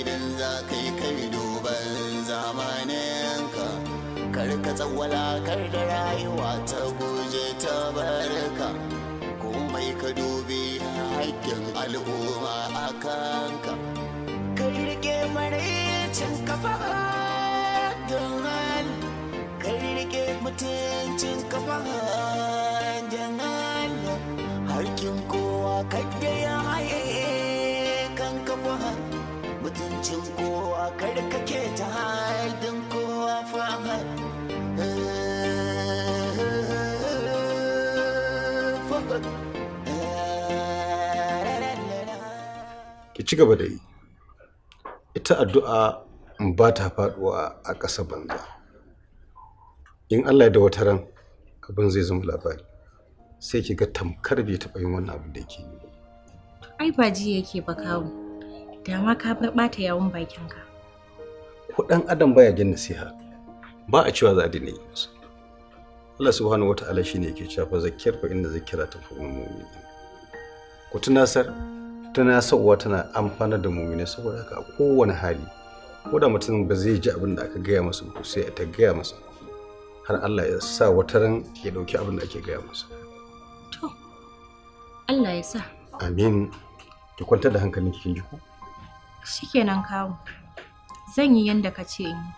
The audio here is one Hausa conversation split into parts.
idan za ka yi kai duban zamaninka. Kar ka tsawala kar da rayuwa ta guje ta barka komai ka dubi haƙƙin al'umma a kanka. Ka riƙe maraicin kafa don hali ka riƙe mutuncin kafa kar kake ta haidin kowa ki ci gaba da yi. Ita addu'a ba ta faɗuwa a ƙasa banza. In allah ya da wata ran abin zai zama labari. Sai ki ga tamkar bai taɓa yin wannan abin da yake yi Ai ba ji yake ba kawo. Da ma ka bar ɓata yawun bakinka. Ko ɗan adam baya jin nasiha. Ba a cewa za a daina yi musu Allah subhanahu wata'ala shine yake cewa fa zakkir fa inda zakkira ta fi mu'minin. Ku tunasar tunasarwa tana amfana da mu'mini saboda haka a kowane hali ko da mutum ba zai ji abin da aka gaya masa ba sai ta gaya masa. Har Allah ya sa wata ran ya ɗauki abin da ake gaya masa. To, Allah ya sa. amin. Ki kwantar da hankalin kin ji ko? Shikenan kawo. Zan yi yanda ka ce in yi.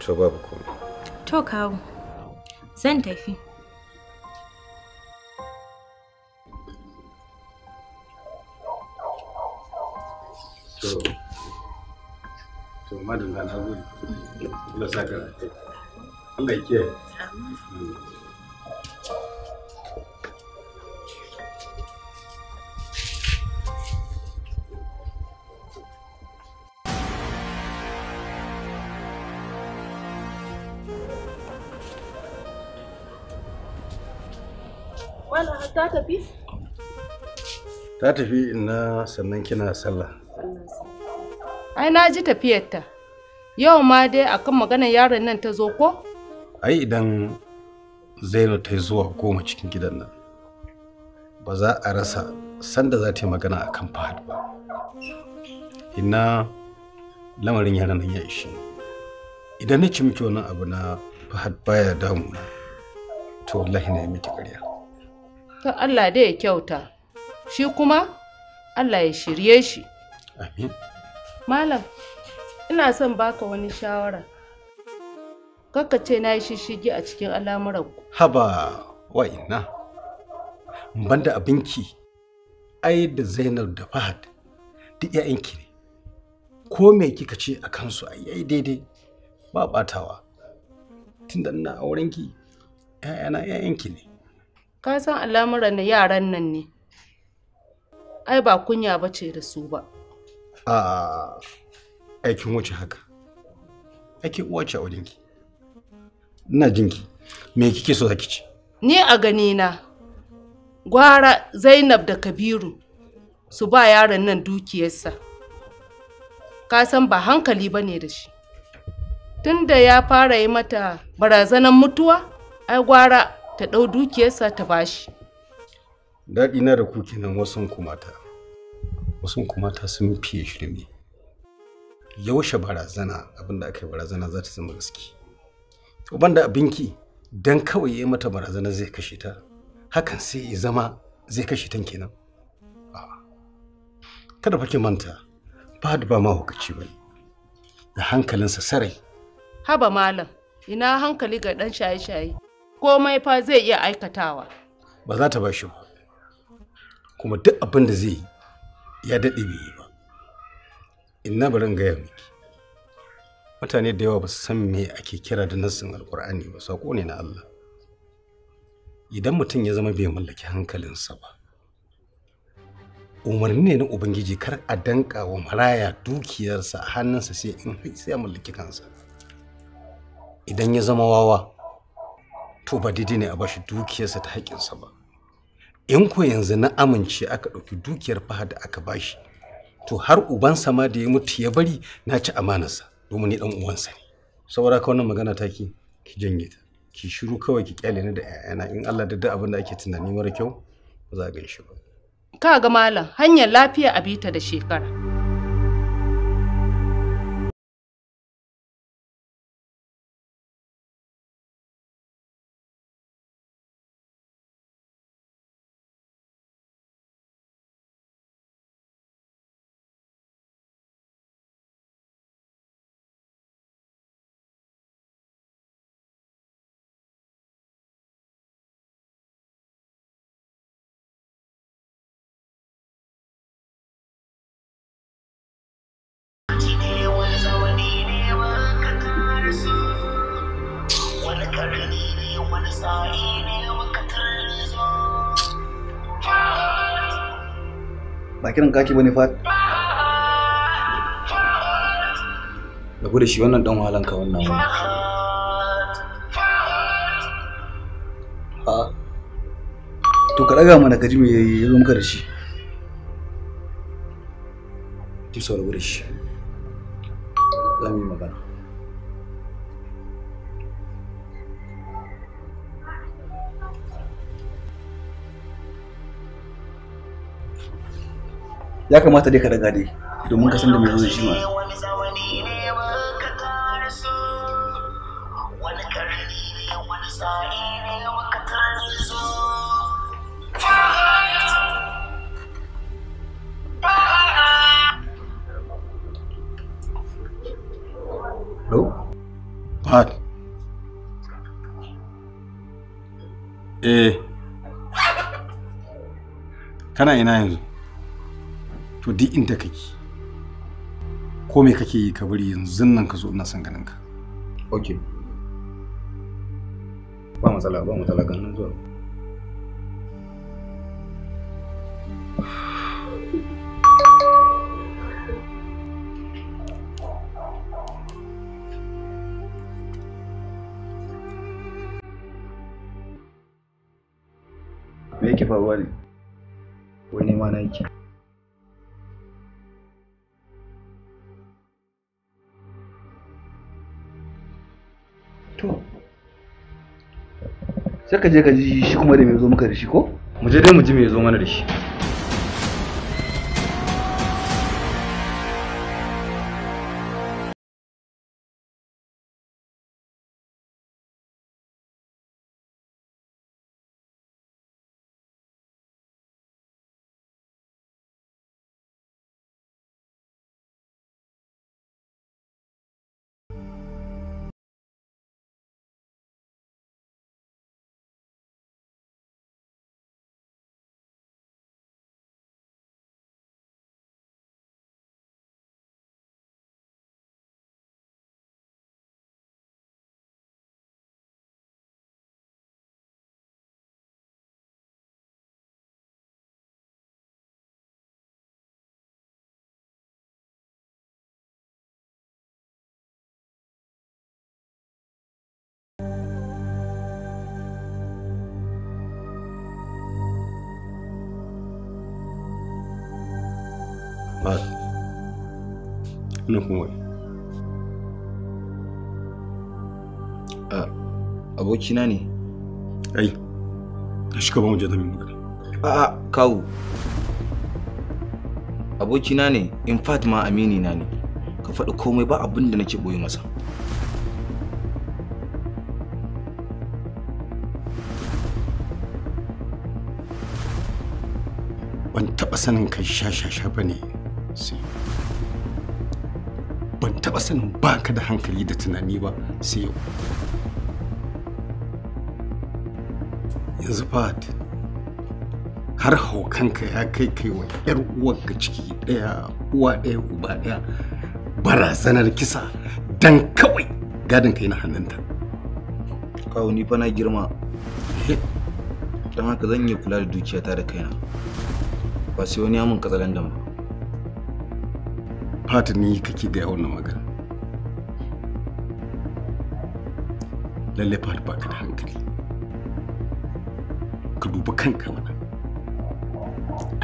to babu komai To kawo. Zan tafi. to to madalla na gode Allah saka Allah ya kiyaye Wala ta tafi? ta tafi ina sannan kina sallah Ai na ji tafiyarta. Yau ma dai akan maganar yaron nan ta zo ko? ai idan zainab ta yi zuwa goma cikin gidan nan ba za a rasa sanda za ta yi magana a kan fahad ba ina lamarin yaran nan ya ishe idan na ci miki wani abu na fahad baya damu to wallahi na yi miki ƙarya To Allah dai ya kyauta. Shi kuma Allah ya shirye shi. amin Malam, ina son baka wani shawara. Kakka ce na yi shishigi a cikin al'amuranku. haba wa ina banda abinki ai da zainab da fahad duk 'ya'yanki ne ko me kika ce a kansu ai yayi daidai ba batawa tunda ina aurenki 'ya'yana 'ya'yanki ne Ka san al'amuran na yaran nan ne. Ai ba kunya ba ce da su ba. a aikin wuce haka aikin uwa ce a wajenki ina jinki me kike so zaki ce Ni a ganina, gwara Zainab da Kabiru su ba yaron nan dukiyarsa. Ka san ba hankali ba ne da shi. Tunda ya fara yi mata barazanar mutuwa, ai gwara ta ɗau dukiyarsa ta bashi. daɗi na da ku kenan wasu kumata. Wasu kumata sun fiye shirme yaushe barazana abin da aka yi barazana za ta zama gaske? Uban da abinki dan kawai ya mata barazana zai kashe ta. Hakan sai ya zama zai kashe tan kenan. Kada fa ki manta ba da ba ma hukaci ba da hankalinsa sarai. Haba malam, ina hankali ga ɗan shaye-shaye. Komai fa zai iya aikatawa. ba za ta ba shi ba. Kuma duk abin da zai yi ya daɗe bai yi ba. Inna bari in gaya miki. Mutane da yawa ba su san me ake kira da nassin alkur'ani ba sako ne na Allah. Idan mutum ya zama bai mallaki hankalinsa ba umarni ne na ubangiji kar a danka wa maraya dukiyarsa a hannunsa sai in sai ya mallaki kansa. Idan ya zama wawa to ba daidai ne a bashi dukiyarsa ta haƙƙinsa ba. In ko yanzu na amince aka ɗauki dukiyar fahad aka bashi to har ubansa ma da ya mutu ya bari na ci amanarsa domin ni dan uwansa ne. Saboda ka wannan magana ta ki ki janye ta. Ki shiru kawai ki ƙyale ni da 'ya'yana in Allah da duk abin da ake tunani mara kyau ba za a gan shi ba. Ka ga malam, hanyar lafiya a bita da shekara. Ba kiran kaki ba ne fa? Rabu da shi wannan dan wahalan ka wannan wani. A to ka daga mana kaji me ya zo muka da shi. Ki so rabu da shi. Za mu yi magana. Ya kamata dai ka daga dai domin ka san da zo da shi ma Hello? Fahad. Eh. Kana ina yanzu? To duk inda kake. Ko me kake yi ka bari yanzu nan ka zo ina son ganin ka. ok ba matsala ba matsala ganin zuwa me yake faruwa ne wai nema na yake to. Sai ka je ka ji shi kuma da me zo muka da shi ko? Mu je dai mu ji me zo mana da shi. Ina kuma wai. abokina ne Ai. Ka shiga ba mu je da mu magana. kawu abokina ne in fact ma amini na ne ka faɗi komai ba abin da nake ɓoye masa ban taɓa sanin kai sha-sha-sha ba ne sai taɓa sanin ba ka da hankali da tunani ba sai yau. Yanzu fat har haukanka ya kai kai wa yar uwarka ciki ɗaya uwa ɗaya uba ɗaya barazanar kisa dan kawai gadin kai na hannunta. Kawu ni fa na girma. Don haka zan iya kula da dukiyata da kaina. Ba sai wani ya mun katsalandan ba. Fata ni kake gaya wannan magana? Lalle fata ba ka da hankali. Ka dubi kanka mana.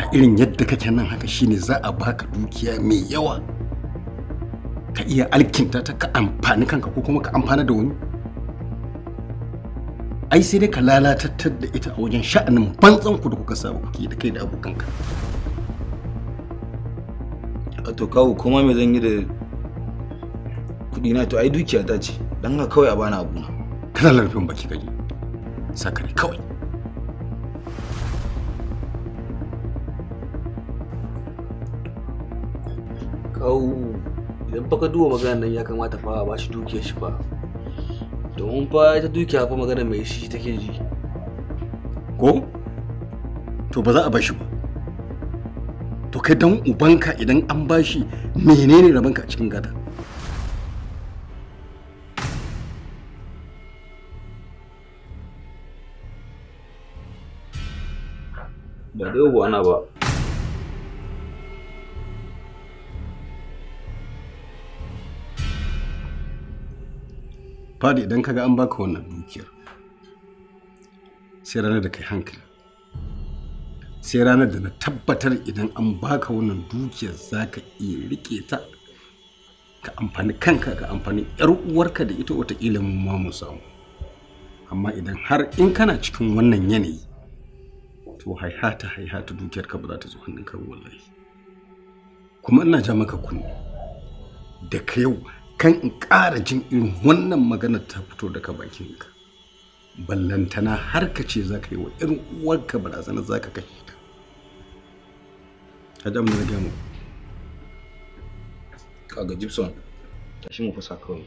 A irin yadda kake nan haka shine za a baka dukiya mai yawa. Ka iya alkinta ta ka amfani kanka ko kuma ka amfana da wani. Ai sai dai ka lalatattar da ita a wajen sha'anin bantsan ku da kuka saba kuke da kai da abokanka. To kawu kuma me zan yi da kuɗi na to ai dukiya ta ce. Don haka kawai a bani abuna kana larfin baki gaji sakare kawai. Kawu idan fa ka duba maganar nan ya kamata fa ba shi dukiyar shi fa. Domin fa ita dukiya fa magana mai shi take ji. Ko? To ba za a bashi ba. to kai dan ubanka idan an bashi menene rabanka a cikin gada ba dai wana ba. Fadi idan kaga an baka wannan dukiyar sai ranar da kai hankali. Sai ranar da na tabbatar idan an baka wannan dukiyar za ka iya riƙe ta ka amfani kanka ka amfani yar uwarka da ita wataƙila mu ma mu samu. Amma idan har in kana cikin wannan yanayi to haihata haihata dukiyar ka ba za ta zo hannun ka wallahi. Kuma ina ja maka kunne da ka yau kan in ƙara jin irin wannan maganar ta fito daga bakinka. Ballantana har ka ce za ka yi wa irin uwarka barazana za ka kashe ta. Ka jam da gama. Kaga gibson tashi mu fasa kawai.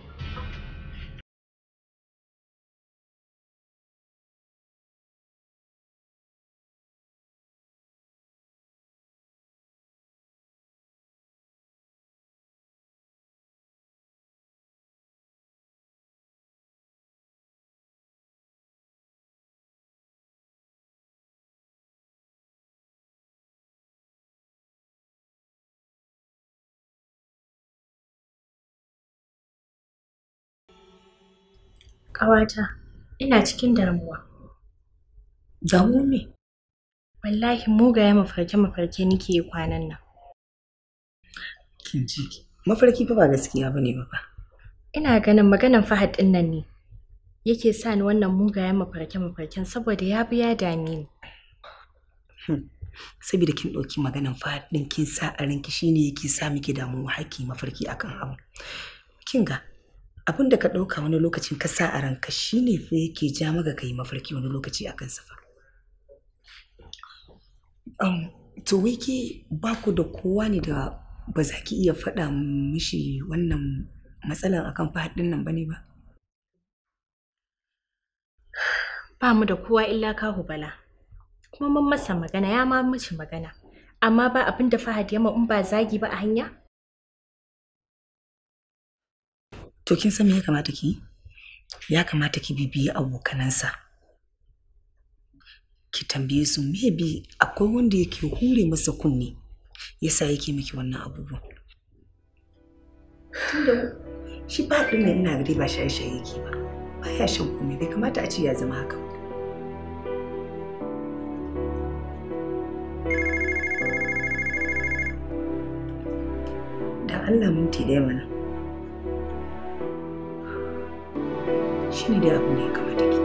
Ƙawata, ina cikin damuwa. Damu me? Wallahi mugaye mafarke-mafarke nake yi kwanan nan. Kin ji mafarki fa ba gaskiya ba ne ba fa. Ina ganin maganan Fahad ɗin nan ne. Yake sa ni wannan mugayen mafarke-mafarken saboda ya bi ya dame ni. Saboda kin ɗauki maganan Fahad ɗin kin sa a ranki shine yake sa miki damuwa haƙi mafarki akan abu. Kin ga abin da ka ɗauka wani lokacin ka sa a ranka shine fa yake ja maka kai mafarki wani lokaci akan sa fa. Um, to wai ke ba ku da kowa ne da ba za ki iya faɗa mishi wannan matsalan akan Fahad ɗin nan ba ne ba? Ba mu da kowa illa kahu bala. Kuma mun masa magana ya ma mishi magana. Amma ba abin da Fahad ya in ba zagi ba a hanya? To kin san me ya kamata ki? Ya kamata ki bibiyi abokanansa. Ki tambaye su maybe akwai wanda yake hure masa kunne yasa yake miki wannan abubuwan. Tunda shi ba ɗin nan ina gari ba shaye-shaye yake ba. Baya shan komai bai kamata a ce ya zama haka. ba. Allah minti ɗaya mana. Shi ne dai abin da ya kamata ki.